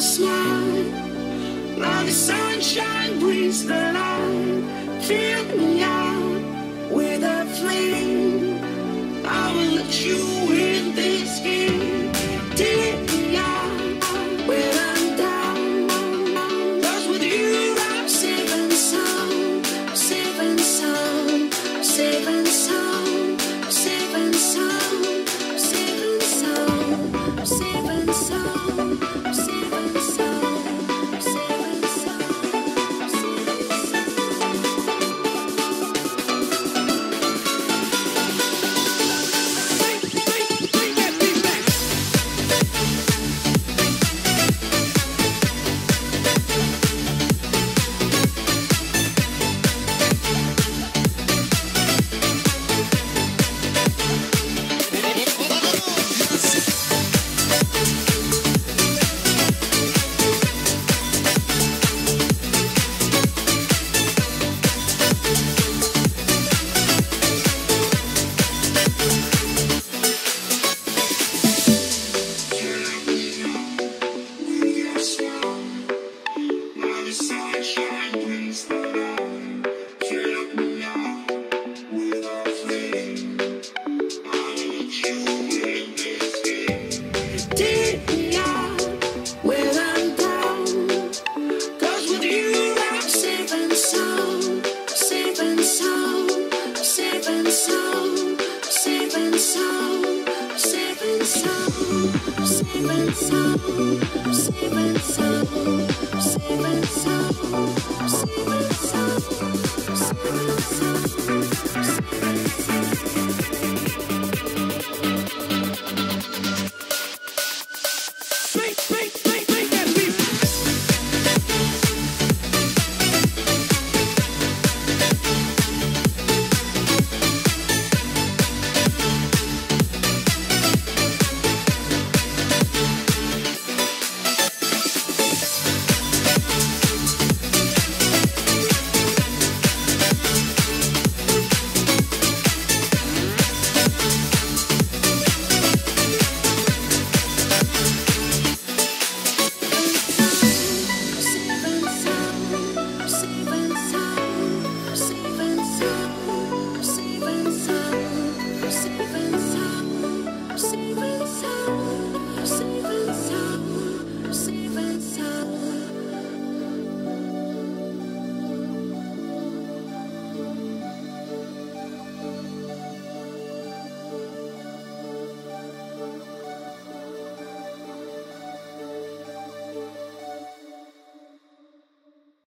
a smile. Now the sunshine brings the light. Fill me out with a flame. saving soul, saving soul, saving soul.